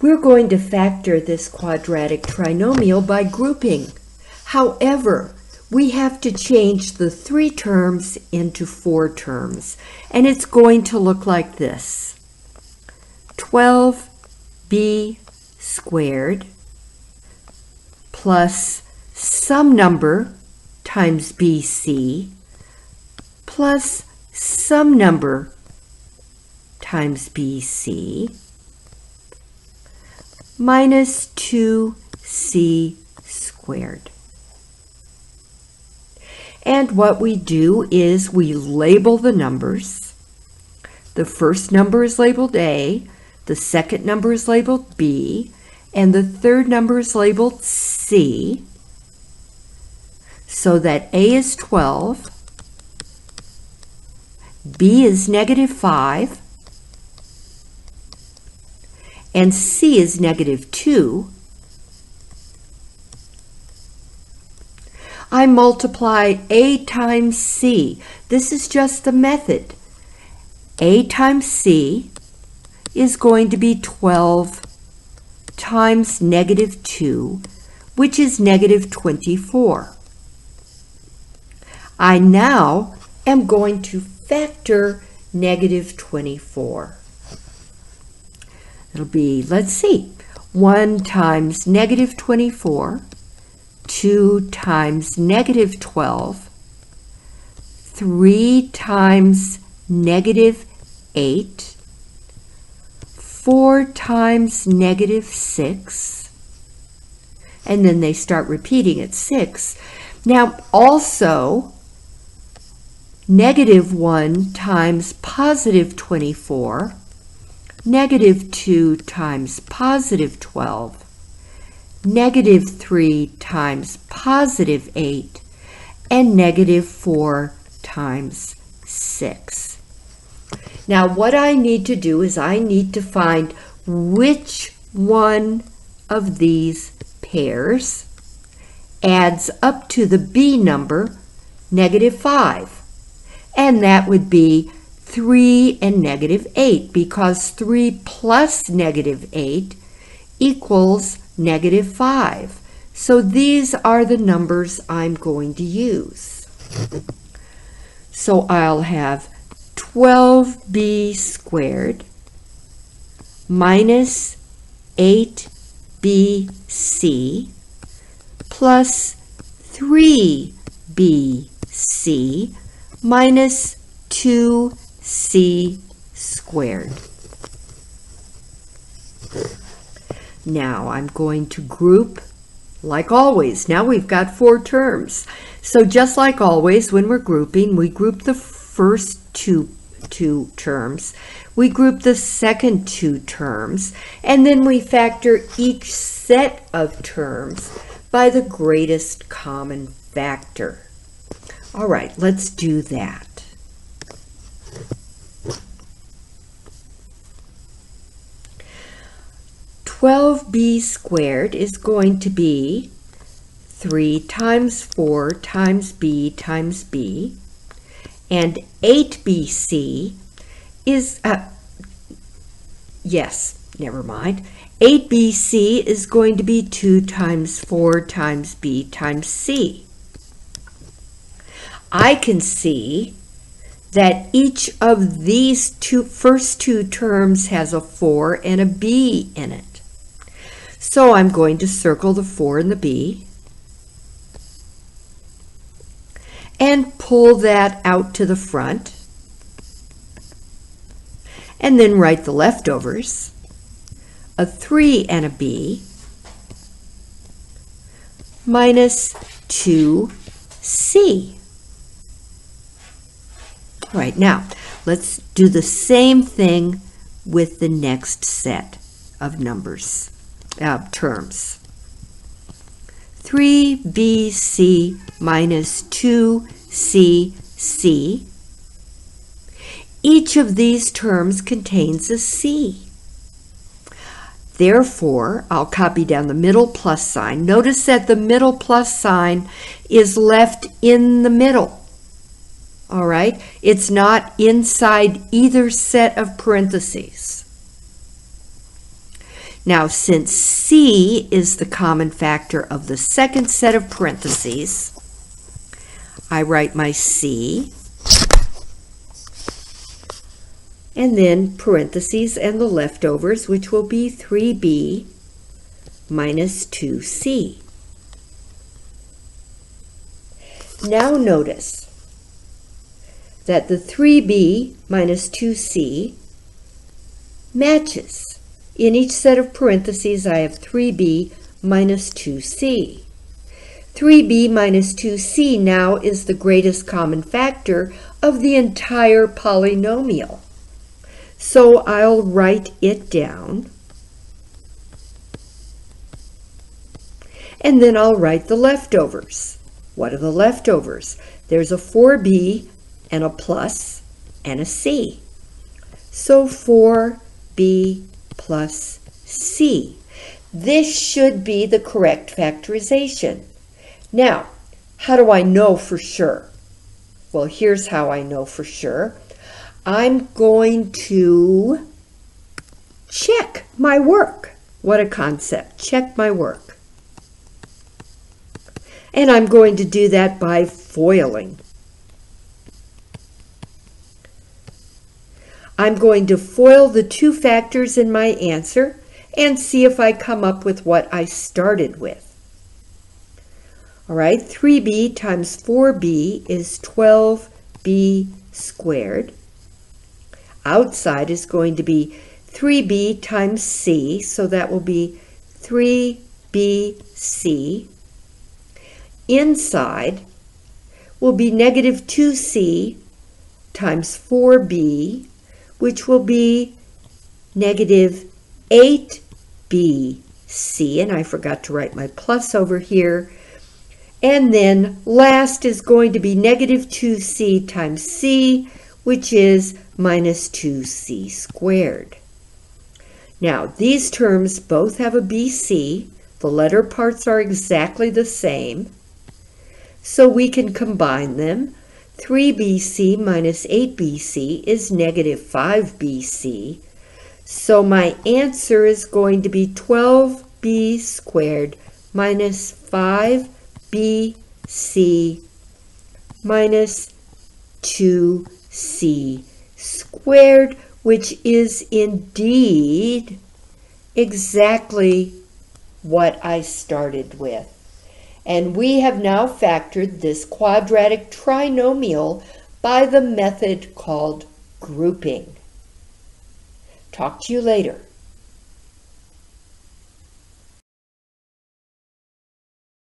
We're going to factor this quadratic trinomial by grouping. However, we have to change the three terms into four terms, and it's going to look like this. 12b squared plus some number times bc plus some number times bc minus 2c squared. And what we do is we label the numbers. The first number is labeled A, the second number is labeled B, and the third number is labeled C. So that A is 12, B is negative 5, and C is negative 2, I multiply A times C. This is just the method. A times C is going to be 12 times negative 2, which is negative 24. I now am going to factor negative 24. It'll be, let's see, 1 times negative 24 2 times negative 12, 3 times negative 8, 4 times negative 6, and then they start repeating at 6. Now, also, negative 1 times positive 24, negative 2 times positive 12, negative 3 times positive 8, and negative 4 times 6. Now what I need to do is I need to find which one of these pairs adds up to the B number, negative 5. And that would be 3 and negative 8 because 3 plus negative 8 equals negative 5. So these are the numbers I'm going to use. So I'll have 12b squared minus 8bc plus 3bc minus 2c squared. Now I'm going to group like always. Now we've got four terms. So just like always, when we're grouping, we group the first two, two terms. We group the second two terms. And then we factor each set of terms by the greatest common factor. All right, let's do that. 12b squared is going to be 3 times 4 times b times b. And 8bc is, uh, yes, never mind. 8bc is going to be 2 times 4 times b times c. I can see that each of these two first two terms has a 4 and a b in it. So I'm going to circle the 4 and the B and pull that out to the front and then write the leftovers, a 3 and a B minus 2C. All right, now let's do the same thing with the next set of numbers uh, terms. 3bc minus 2cc. Each of these terms contains a c. Therefore, I'll copy down the middle plus sign. Notice that the middle plus sign is left in the middle. All right? It's not inside either set of parentheses. Now, since C is the common factor of the second set of parentheses, I write my C, and then parentheses and the leftovers, which will be 3b minus 2c. Now notice that the 3b minus 2c matches. In each set of parentheses, I have 3b minus 2c. 3b minus 2c now is the greatest common factor of the entire polynomial. So I'll write it down. And then I'll write the leftovers. What are the leftovers? There's a 4b and a plus and a c. So 4b plus c. This should be the correct factorization. Now, how do I know for sure? Well, here's how I know for sure. I'm going to check my work. What a concept. Check my work. And I'm going to do that by foiling. I'm going to FOIL the two factors in my answer and see if I come up with what I started with. All right, 3b times 4b is 12b squared. Outside is going to be 3b times c, so that will be 3bc. Inside will be negative 2c times 4b which will be negative 8bc, and I forgot to write my plus over here. And then last is going to be negative 2c times c, which is minus 2c squared. Now, these terms both have a bc. The letter parts are exactly the same. So we can combine them 3bc minus 8bc is negative 5bc. So my answer is going to be 12b squared minus 5bc minus 2c squared, which is indeed exactly what I started with. And we have now factored this quadratic trinomial by the method called grouping. Talk to you later.